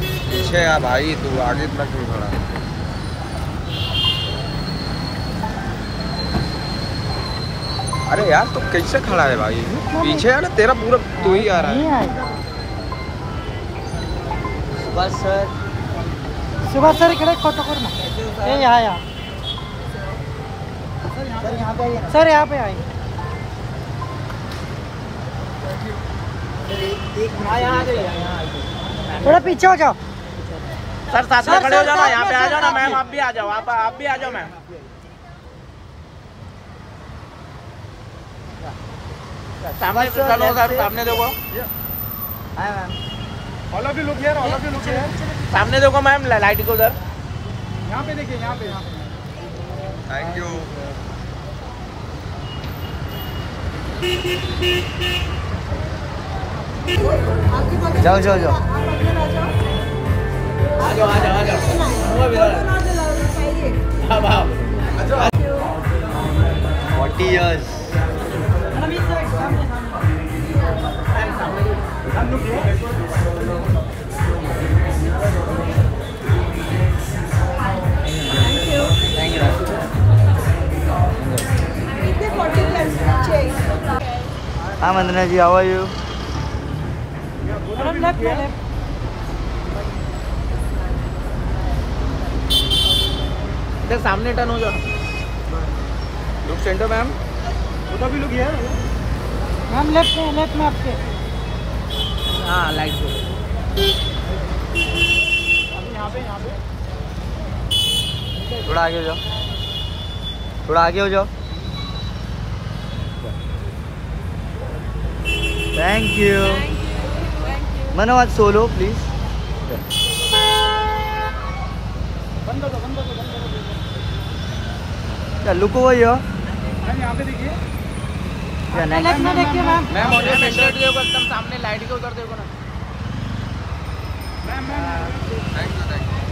पीछे आ भाई तू आगे तक नहीं खड़ा। अरे यार तू तो कैसे खड़ा है भाई? पीछे है ना तेरा पूरा तू ही आ रहा है। बस सर। सुभाष सर इकडे फ़ोटो कर ना ए यहाँ यहाँ। सर यहाँ पे आइए। सर यहाँ पे मिनट यहाँ आ जाइए यहाँ आ जाइए थोड़ा पीछे हो जाओ। सर साथ में सर, खड़े हो जाओ ना यहाँ पे आ जाओ ना मैम आप भी आ जाओ आप आप भी आ जाओ मैम। सामने चलो सर सामने देखो। Hi ma'am all of you look here all of you look here सामने देखो मैम लाइट को उधर। यहाँ पे देखिए यहाँ पे। यहाँ पे थैंक यू जाओ जाओ जाओ। आ जाओ आ जाओ आ जाओ अब आओ फोर्टी इयर्स थैंक यू हाँ वंदना जी हाउ में सामने टर्न हो जाओ। Look centre ma'am of you look here ma'am left में लेफ़्ट में आपके। हाँ लाइट को यहाँ पे यहाँ पे। थोड़ा आगे हो जाओ। थोड़ा आगे हो जाओ। थैंक यू मनो आज सोलो प्लीज़ क्या लुक वही मैम यहाँ पे देखिए मैम। में मैम मैम और पेशेंट देखो एकदम सामने लाइट के उधर देखो ना। Ma'am ma'am thank you thank